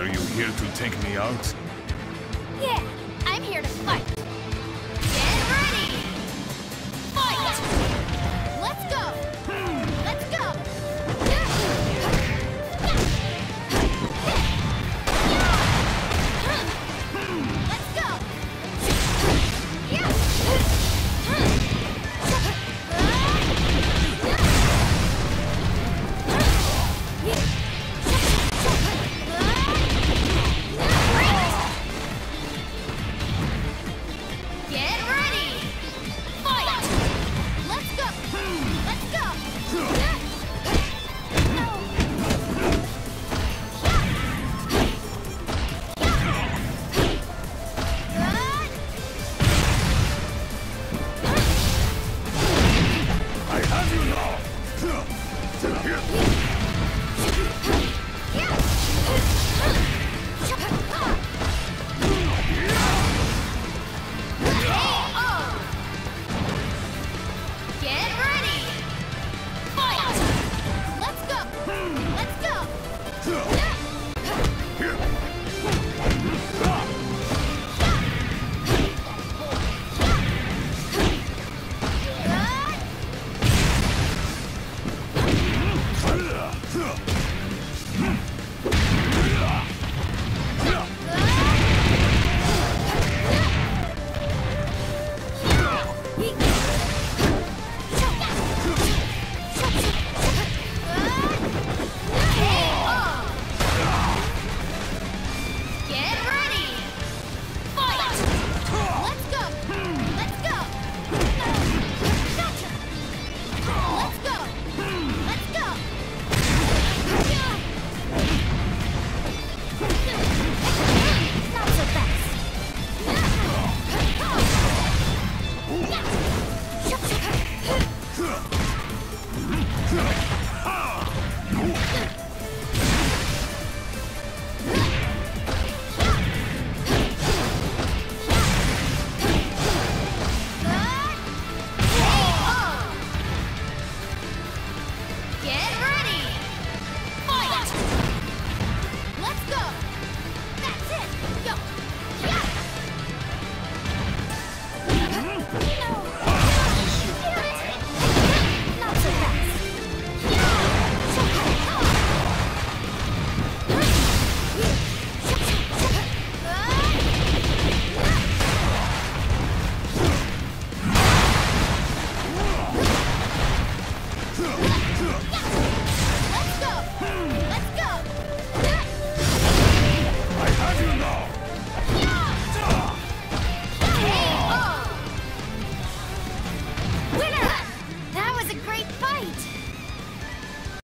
Are you here to take me out? Yeah, I'm here to fight. Huh! Huh?